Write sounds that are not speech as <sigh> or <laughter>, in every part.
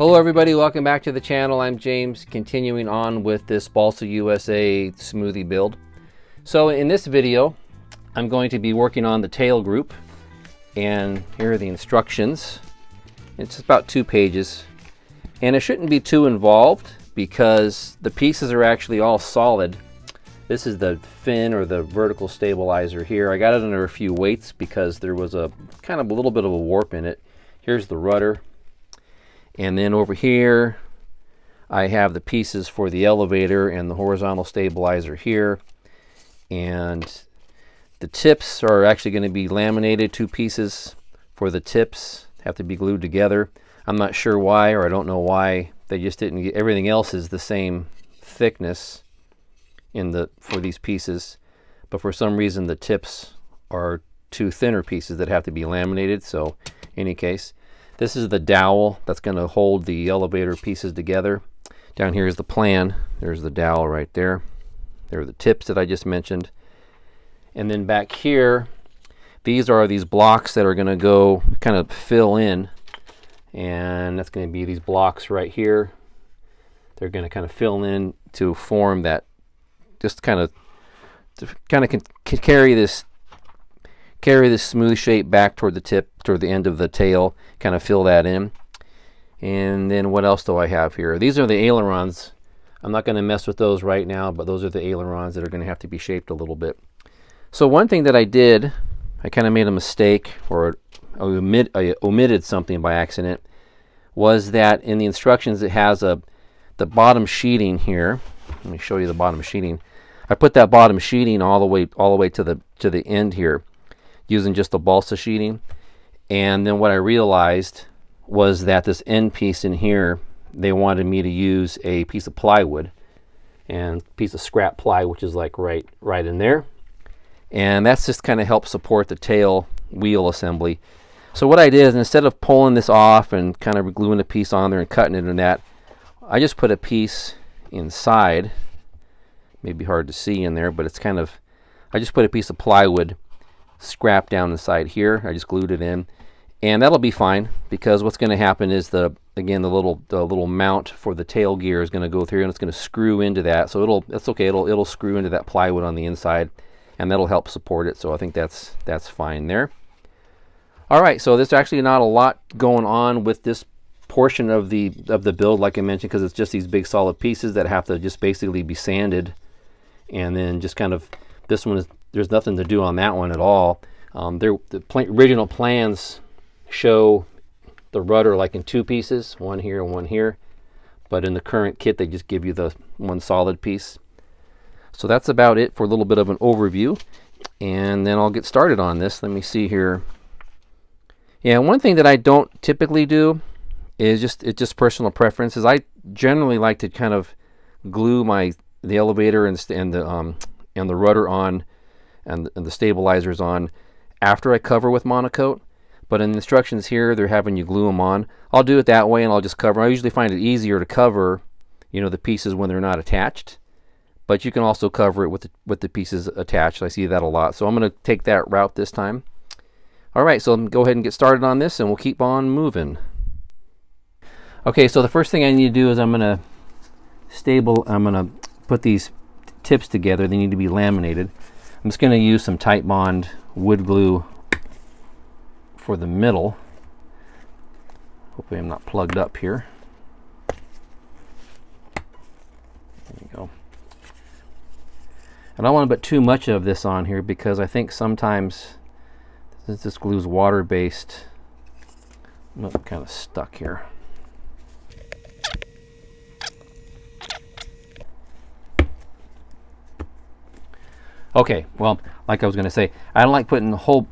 Hello everybody, welcome back to the channel. I'm James, continuing on with this Balsa USA smoothie build. So in this video, I'm going to be working on the tail group, and here are the instructions. It's about two pages, and it shouldn't be too involved because the pieces are actually all solid. This is the fin or the vertical stabilizer here. I got it under a few weights because there was a kind of a little bit of a warp in it. Here's the rudder and then over here, I have the pieces for the elevator and the horizontal stabilizer here. And the tips are actually going to be laminated, two pieces for the tips have to be glued together. I'm not sure why, or I don't know why they just didn't get, everything else is the same thickness in the for these pieces. But for some reason the tips are two thinner pieces that have to be laminated. So any case, this is the dowel that's going to hold the elevator pieces together. Down here is the plan. There's the dowel right there. There are the tips that I just mentioned. And then back here, these are these blocks that are going to go kind of fill in. And that's going to be these blocks right here. They're going to kind of fill in to form that, just kind of, to kind of can, can carry this carry this smooth shape back toward the tip, toward the end of the tail, kind of fill that in. And then what else do I have here? These are the ailerons. I'm not going to mess with those right now, but those are the ailerons that are going to have to be shaped a little bit. So one thing that I did, I kind of made a mistake, or I, omit, I omitted something by accident, was that in the instructions it has a the bottom sheeting here. Let me show you the bottom sheeting. I put that bottom sheeting all the way all the way to the to the end here using just the balsa sheeting. And then what I realized was that this end piece in here, they wanted me to use a piece of plywood and piece of scrap ply, which is like right, right in there. And that's just kind of help support the tail wheel assembly. So what I did is instead of pulling this off and kind of gluing a piece on there and cutting it in that, I just put a piece inside. Maybe hard to see in there, but it's kind of, I just put a piece of plywood scrap down the side here. I just glued it in. And that'll be fine because what's going to happen is the again the little the little mount for the tail gear is going to go through and it's going to screw into that. So it'll that's okay. It'll it'll screw into that plywood on the inside and that'll help support it. So I think that's that's fine there. All right, so there's actually not a lot going on with this portion of the of the build like I mentioned because it's just these big solid pieces that have to just basically be sanded and then just kind of this one is there's nothing to do on that one at all. Um, the pl original plans show the rudder like in two pieces, one here and one here. But in the current kit, they just give you the one solid piece. So that's about it for a little bit of an overview. And then I'll get started on this. Let me see here. Yeah, one thing that I don't typically do is just it's just personal preferences. I generally like to kind of glue my the elevator and, and the um, and the rudder on and, and the stabilizers on after I cover with Monokote. But in the instructions here, they're having you glue them on. I'll do it that way and I'll just cover. I usually find it easier to cover, you know, the pieces when they're not attached. But you can also cover it with the, with the pieces attached. I see that a lot. So I'm going to take that route this time. All right, so go ahead and get started on this and we'll keep on moving. Okay, so the first thing I need to do is I'm going to stable, I'm going to put these tips together. They need to be laminated. I'm just going to use some Titebond wood glue for the middle. Hopefully I'm not plugged up here. There you go. I don't want to put too much of this on here because I think sometimes since this glue is water-based, I'm kind of stuck here. Okay, well, like I was going to say, I don't like putting the whole,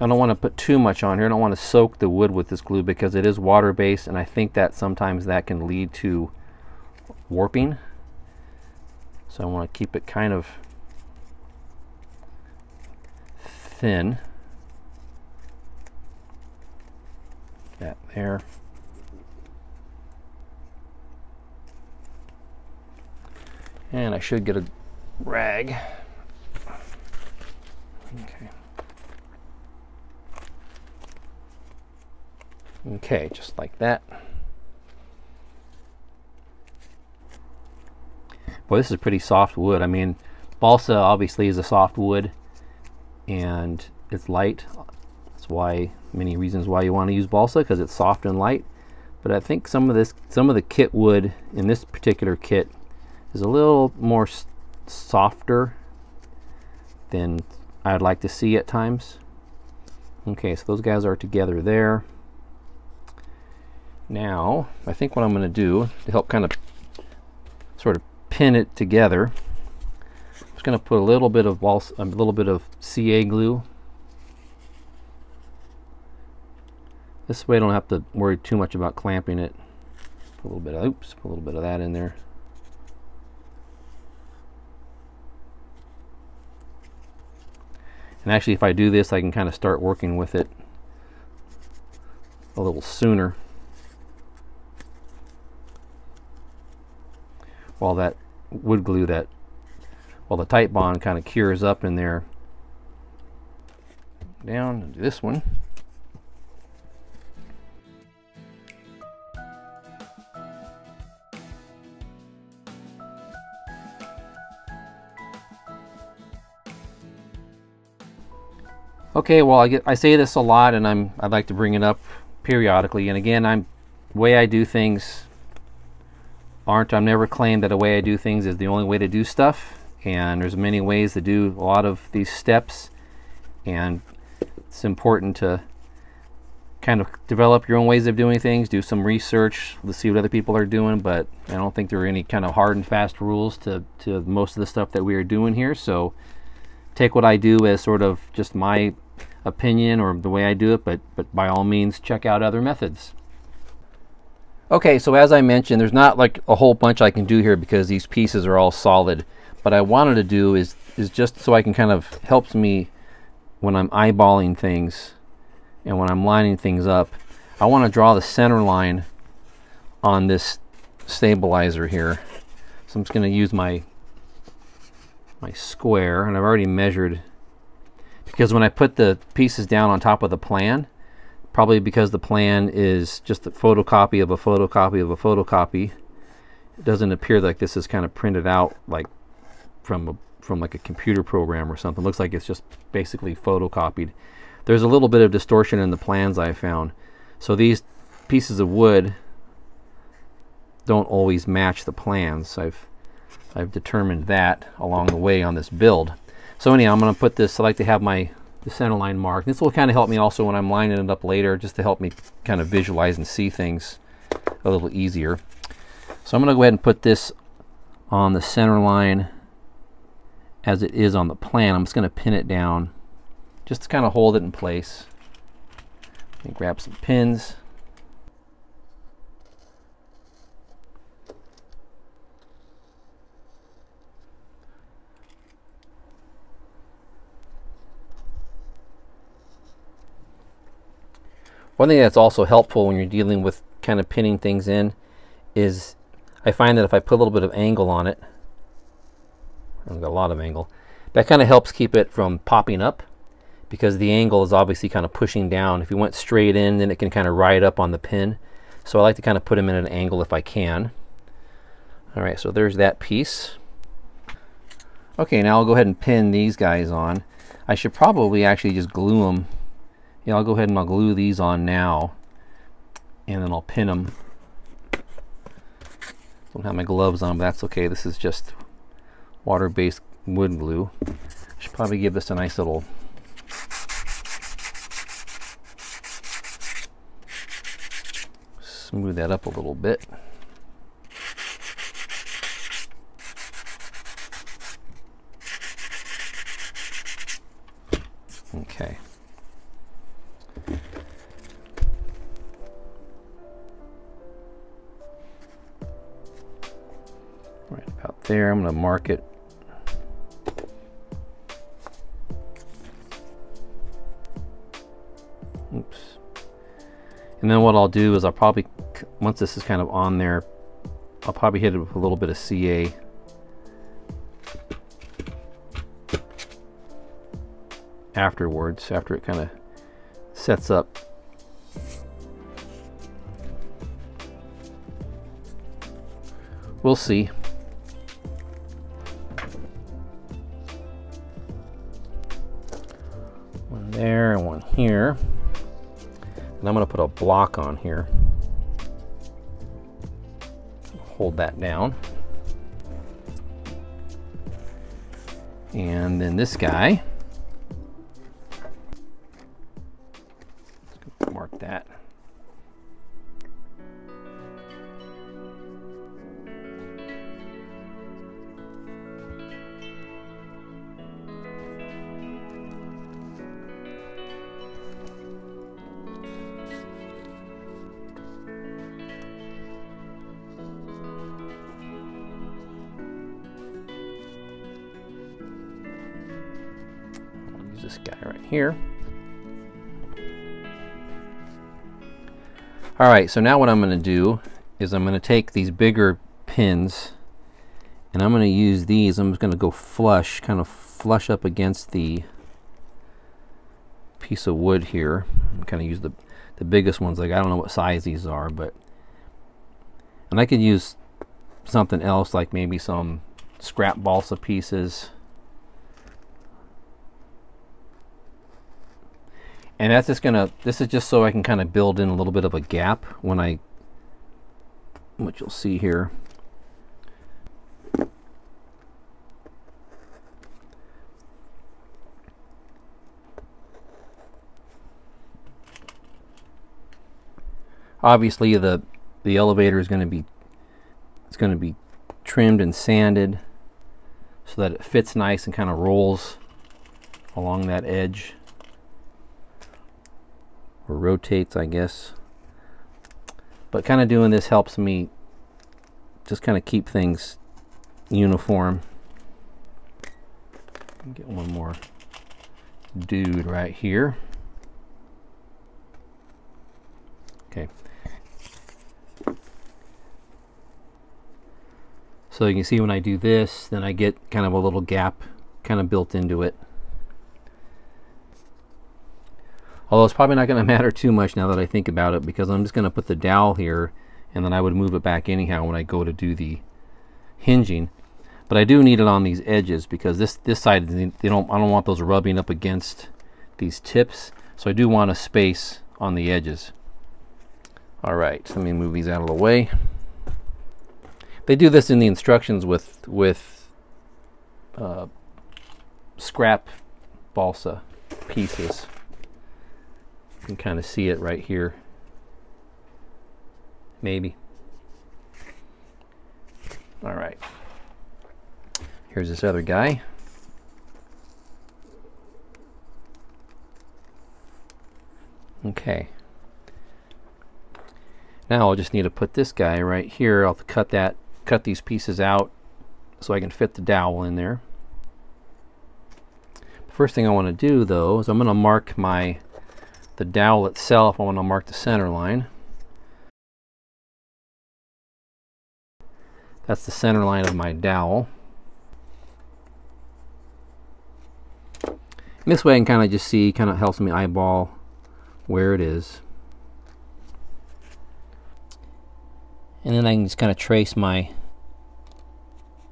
I don't want to put too much on here. I don't want to soak the wood with this glue because it is water-based, and I think that sometimes that can lead to warping. So I want to keep it kind of thin. That there. And I should get a rag. Okay. Okay, just like that. Boy, this is pretty soft wood. I mean, balsa obviously is a soft wood and it's light. That's why many reasons why you want to use balsa because it's soft and light. But I think some of this, some of the kit wood in this particular kit is a little more softer than I'd like to see at times. Okay, so those guys are together there. Now, I think what I'm going to do to help kind of sort of pin it together, I'm just going to put a little bit of a little bit of CA glue. This way I don't have to worry too much about clamping it. Put a little bit of, oops, put a little bit of that in there. And actually, if I do this, I can kind of start working with it a little sooner. While that wood glue, that while the Titebond kind of cures up in there. Down to this one. Okay, well, I get I say this a lot, and I'm I'd like to bring it up periodically. And again, I'm way I do things aren't. I'm never claimed that a way I do things is the only way to do stuff. And there's many ways to do a lot of these steps, and it's important to kind of develop your own ways of doing things. Do some research to see what other people are doing. But I don't think there are any kind of hard and fast rules to to most of the stuff that we are doing here. So take what I do as sort of just my opinion or the way I do it, but, but by all means, check out other methods. Okay, so as I mentioned, there's not like a whole bunch I can do here because these pieces are all solid. But I wanted to do is, is just so I can kind of helps me when I'm eyeballing things and when I'm lining things up. I want to draw the center line on this stabilizer here. So I'm just going to use my my square and I've already measured because when I put the pieces down on top of the plan, probably because the plan is just a photocopy of a photocopy of a photocopy, it doesn't appear like this is kind of printed out like from a, from like a computer program or something. It looks like it's just basically photocopied. There's a little bit of distortion in the plans I found. So these pieces of wood don't always match the plans. I've I've determined that along the way on this build. So anyhow, I'm going to put this, I like to have my the center line marked. This will kind of help me also when I'm lining it up later, just to help me kind of visualize and see things a little easier. So I'm going to go ahead and put this on the center line as it is on the plan. I'm just going to pin it down just to kind of hold it in place. grab some pins. One thing that's also helpful when you're dealing with kind of pinning things in is I find that if I put a little bit of angle on it, I've got a lot of angle, that kind of helps keep it from popping up because the angle is obviously kind of pushing down. If you went straight in, then it can kind of ride up on the pin. So I like to kind of put them in an angle if I can. All right, so there's that piece. Okay, now I'll go ahead and pin these guys on. I should probably actually just glue them yeah, I'll go ahead and I'll glue these on now and then I'll pin them. Don't have my gloves on, but that's okay. This is just water-based wood glue. Should probably give this a nice little smooth that up a little bit. Okay. There. I'm going to mark it. Oops. And then what I'll do is I'll probably, once this is kind of on there, I'll probably hit it with a little bit of CA. afterwards, after it kind of sets up. We'll see. Here. And I'm going to put a block on here. Hold that down. And then this guy. This guy right here. All right, so now what I'm going to do is I'm going to take these bigger pins and I'm going to use these. I'm just going to go flush, kind of flush up against the piece of wood here. I'm kind of use the, the biggest ones. Like I don't know what size these are, but and I could use something else like maybe some scrap balsa pieces and that's just gonna this is just so I can kind of build in a little bit of a gap when I what you'll see here. Obviously the the elevator is to be it's going to be trimmed and sanded so that it fits nice and kind of rolls along that edge or rotates I guess. But kind of doing this helps me just kind of keep things uniform. Get one more dude right here. Okay. So you can see when I do this then I get kind of a little gap kind of built into it Although it's probably not going <laughs> to matter too much now that I think about it because I'm just going to put the dowel here and then I would move it back anyhow when I go to do the hinging. But I do need it on these edges because this this side they don't I don't want those rubbing up against these tips. So I do want a space on the edges. All right, let me move these out of the way. They do this in the instructions with with uh, scrap balsa pieces. Can kind of see it right here. Maybe. All right. Here's this other guy. Okay. Now I'll just need to put this guy right here. I'll cut that, cut these pieces out so I can fit the dowel in there. The First thing I want to do though is I'm going to mark my the dowel itself, I want to mark the center line. That's the center line of my dowel. And this way I can kind of just see, kind of helps me eyeball where it is. And then I can just kind of trace my,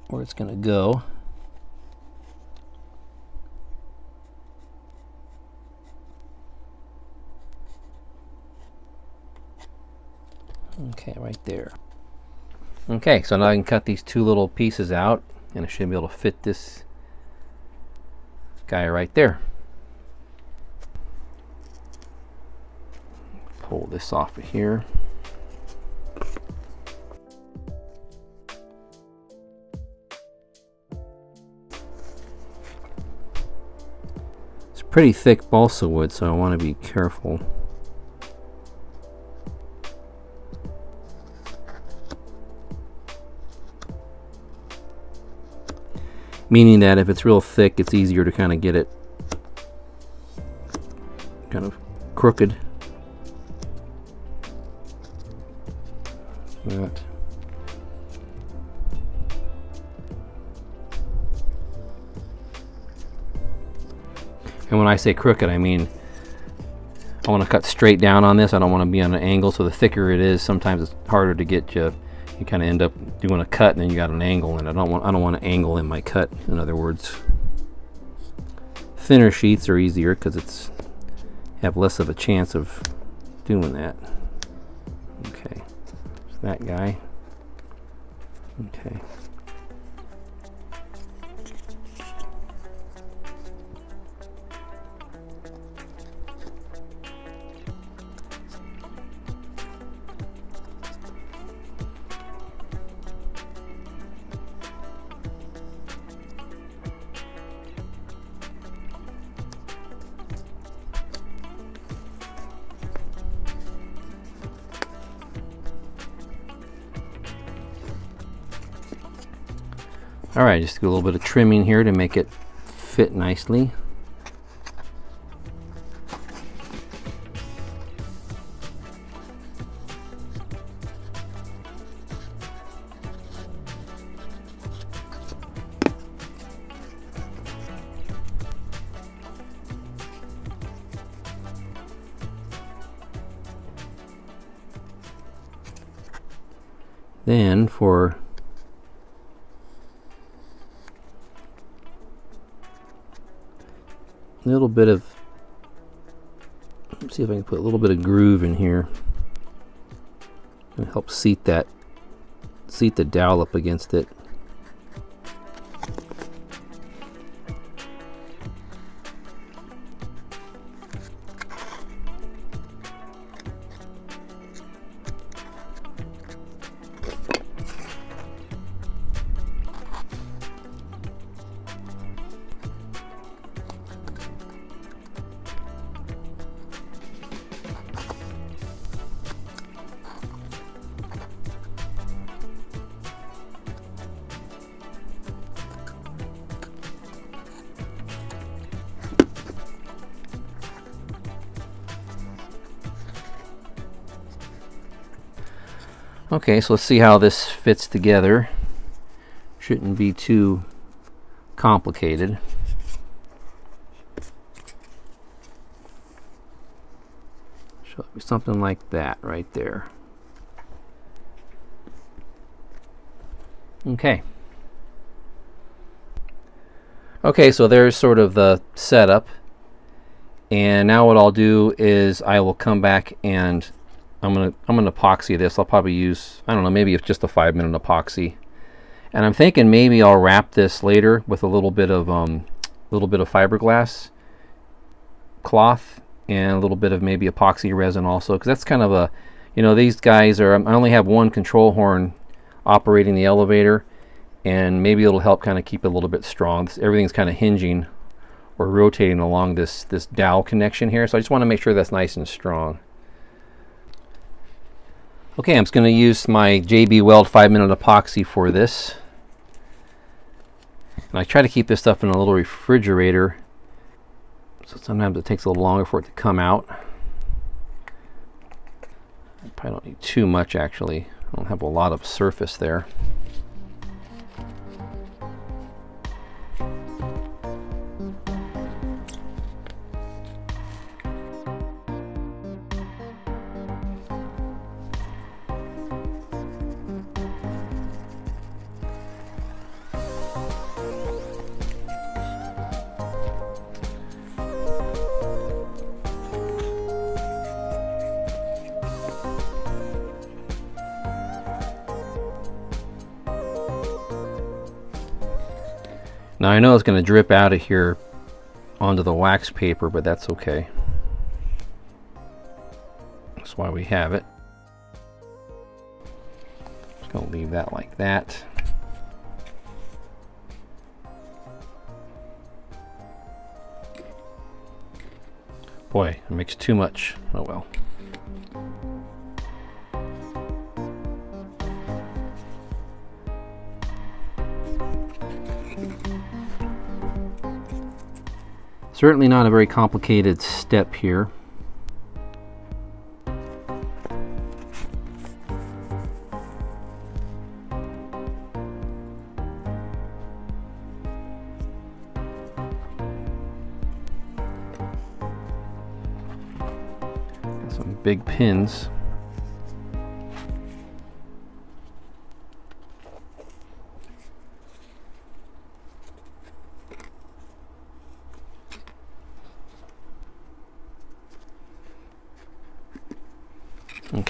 where it's going to go. Okay, right there. Okay, so now I can cut these two little pieces out and I should be able to fit this guy right there. Pull this off of here. It's pretty thick balsa wood, so I want to be careful. Meaning that if it's real thick it's easier to kind of get it kind of crooked. That. And when I say crooked I mean I want to cut straight down on this. I don't want to be on an angle so the thicker it is sometimes it's harder to get you you kind of end up doing a cut and then you got an angle and I don't want I don't want an angle in my cut in other words thinner sheets are easier because it's have less of a chance of doing that. Okay, that guy. Okay. All right, just do a little bit of trimming here to make it fit nicely. Bit of see if I can put a little bit of groove in here. And help seat that seat the dowel up against it Okay, so let's see how this fits together. Shouldn't be too complicated. Be something like that right there. Okay. Okay, so there's sort of the setup. And now what I'll do is I will come back and I'm gonna I'm gonna epoxy this. I'll probably use I don't know maybe it's just a five minute epoxy, and I'm thinking maybe I'll wrap this later with a little bit of um little bit of fiberglass cloth and a little bit of maybe epoxy resin also because that's kind of a you know these guys are I only have one control horn operating the elevator and maybe it'll help kind of keep it a little bit strong. Everything's kind of hinging or rotating along this this dowel connection here so I just want to make sure that's nice and strong. Okay, I'm just going to use my JB Weld 5 minute epoxy for this. And I try to keep this stuff in a little refrigerator. So sometimes it takes a little longer for it to come out. I probably don't need too much actually. I don't have a lot of surface there. Now I know it's going to drip out of here onto the wax paper, but that's okay. That's why we have it. Just going to leave that like that. Boy, it makes too much. Oh well. Certainly not a very complicated step here. Some big pins.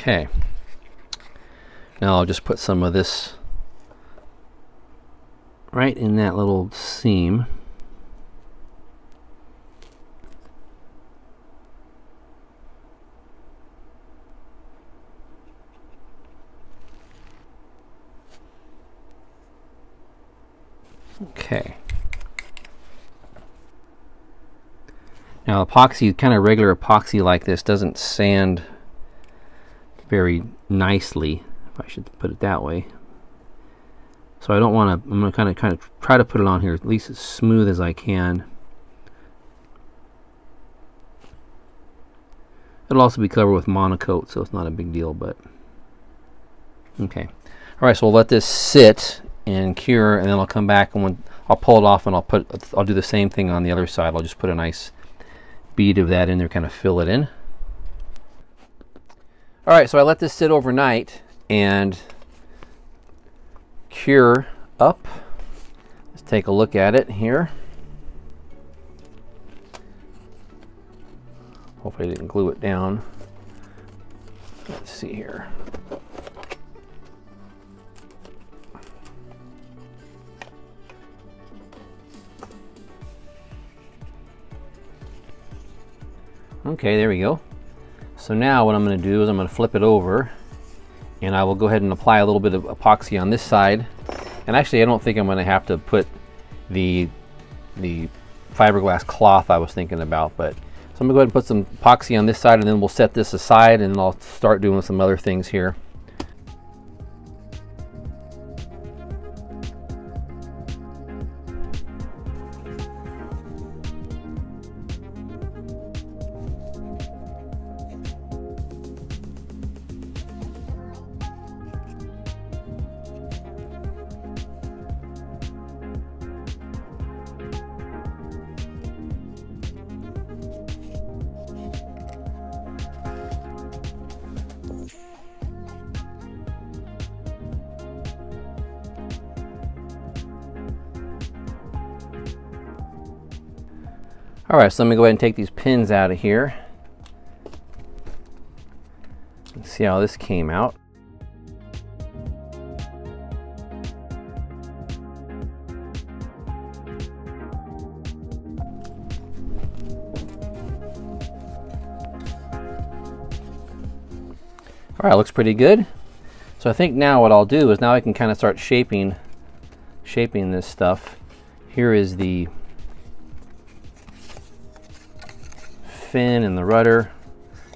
Okay. Now I'll just put some of this right in that little seam. Okay. Now epoxy, kind of regular epoxy like this doesn't sand very nicely, if I should put it that way. So I don't want to, I'm going to kind of kind of try to put it on here at least as smooth as I can. It'll also be covered with Monokote, so it's not a big deal, but okay. All right, so we'll let this sit and cure, and then I'll come back and when I'll pull it off and I'll put, I'll do the same thing on the other side. I'll just put a nice bead of that in there, kind of fill it in. All right, so I let this sit overnight and cure up. Let's take a look at it here. Hopefully I didn't glue it down. Let's see here. Okay, there we go. So now what I'm going to do is I'm going to flip it over and I will go ahead and apply a little bit of epoxy on this side. And actually I don't think I'm going to have to put the, the fiberglass cloth I was thinking about, but so I'm going to go ahead and put some epoxy on this side and then we'll set this aside and I'll start doing some other things here. Right, so let me go ahead and take these pins out of here. Let's see how this came out. All right, looks pretty good. So I think now what I'll do is now I can kind of start shaping, shaping this stuff. Here is the fin and the rudder.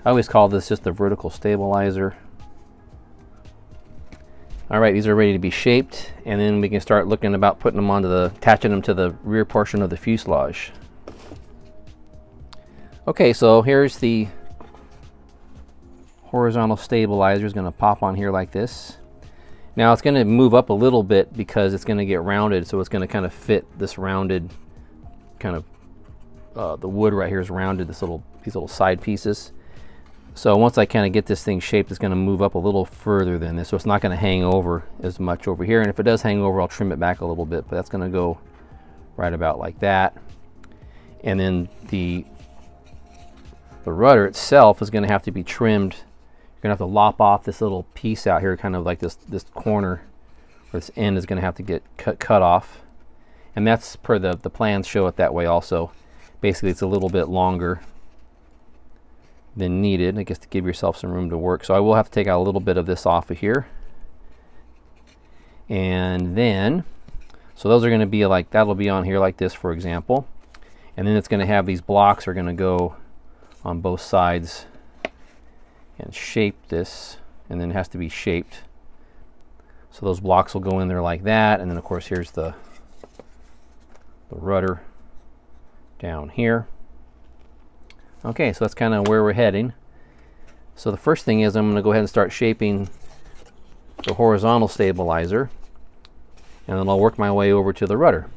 I always call this just the vertical stabilizer. All right, these are ready to be shaped, and then we can start looking about putting them onto the, attaching them to the rear portion of the fuselage. Okay, so here's the horizontal stabilizer is going to pop on here like this. Now it's going to move up a little bit because it's going to get rounded, so it's going to kind of fit this rounded kind of uh, the wood right here is rounded, this little these little side pieces. So once I kind of get this thing shaped, it's going to move up a little further than this. So it's not going to hang over as much over here. And if it does hang over, I'll trim it back a little bit, but that's going to go right about like that. And then the, the rudder itself is going to have to be trimmed. You're going to have to lop off this little piece out here, kind of like this, this corner, or this end is going to have to get cut, cut off. And that's per the, the plans show it that way also basically it's a little bit longer than needed I guess to give yourself some room to work. So I will have to take out a little bit of this off of here. And then so those are going to be like that'll be on here like this for example. And then it's going to have these blocks are going to go on both sides and shape this and then it has to be shaped. So those blocks will go in there like that and then of course here's the the rudder down here. Okay, so that's kind of where we're heading. So the first thing is I'm going to go ahead and start shaping the horizontal stabilizer and then I'll work my way over to the rudder.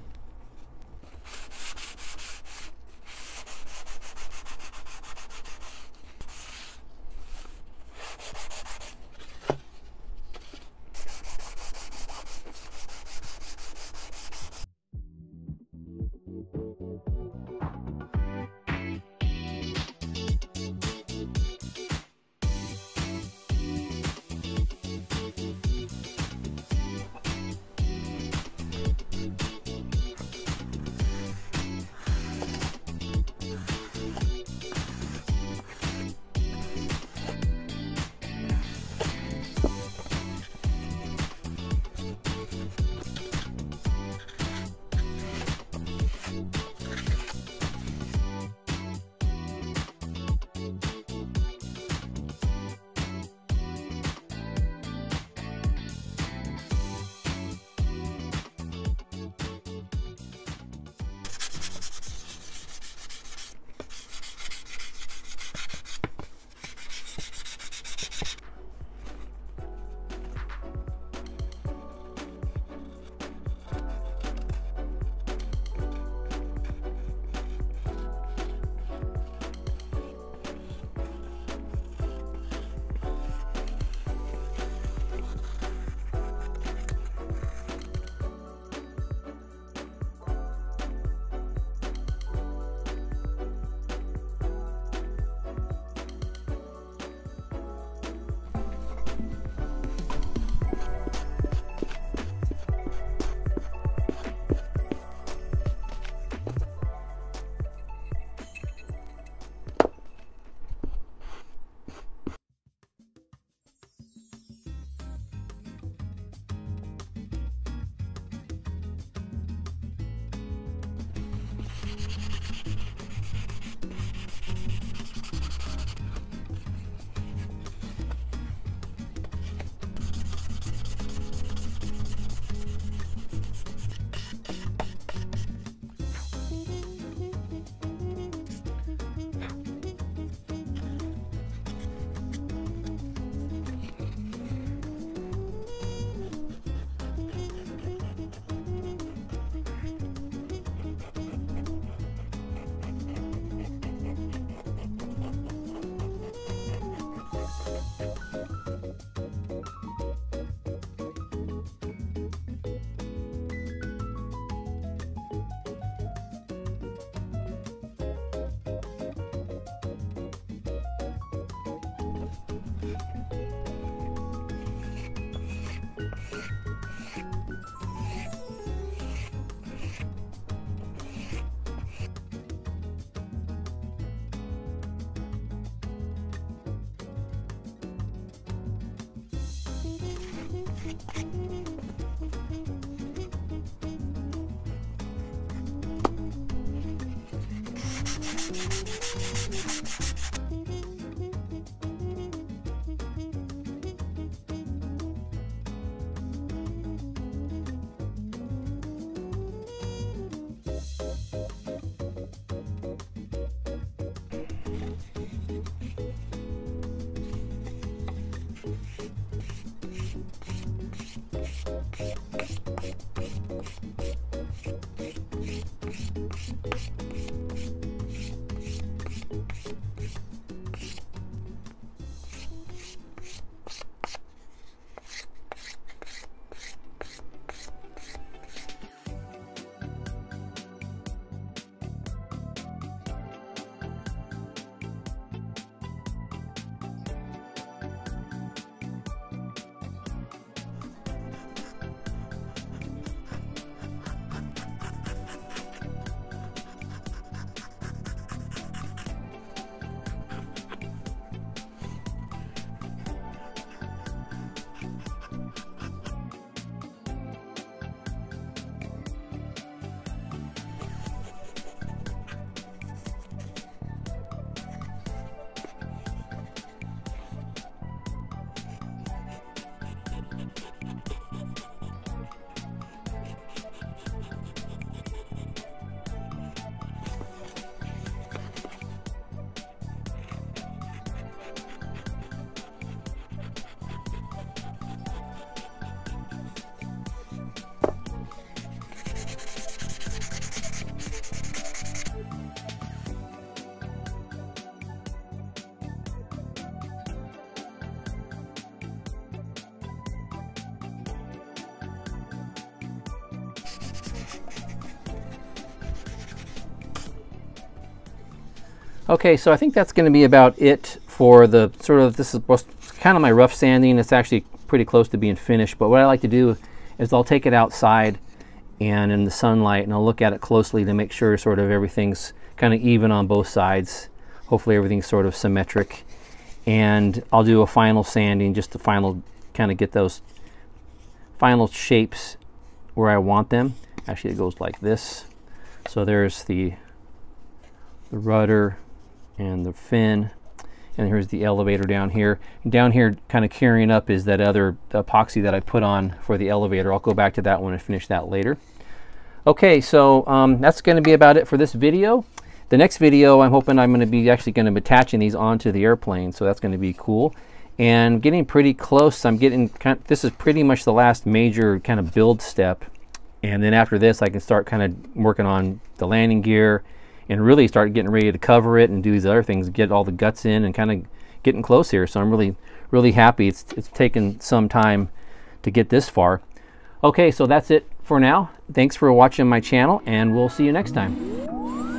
Okay, so I think that's going to be about it for the sort of, this is kind of my rough sanding. It's actually pretty close to being finished, but what I like to do is I'll take it outside and in the sunlight and I'll look at it closely to make sure sort of everything's kind of even on both sides. Hopefully everything's sort of symmetric. And I'll do a final sanding just to final kind of get those final shapes where I want them. Actually, it goes like this. So there's the, the rudder and the fin. And here's the elevator down here. Down here, kind of carrying up, is that other epoxy that I put on for the elevator. I'll go back to that one and finish that later. Okay, so um, that's going to be about it for this video. The next video, I'm hoping I'm going to be actually going to be attaching these onto the airplane, so that's going to be cool. And getting pretty close. I'm getting kind of, this is pretty much the last major kind of build step. And then after this, I can start kind of working on the landing gear and really start getting ready to cover it and do these other things, get all the guts in and kind of getting close here. So I'm really, really happy. It's, it's taken some time to get this far. Okay, so that's it for now. Thanks for watching my channel and we'll see you next time.